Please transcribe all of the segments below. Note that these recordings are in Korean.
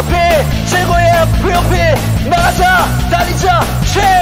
앞에 최고의 그 옆에 나가자 달리자 최!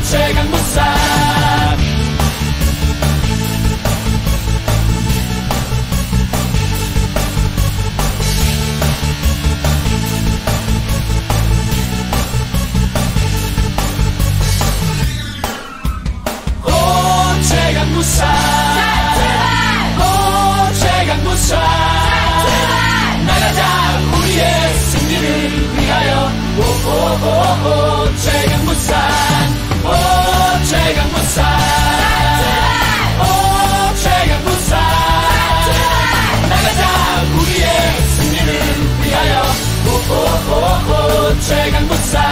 최강 무사 오 최강 무사. chegan no céu.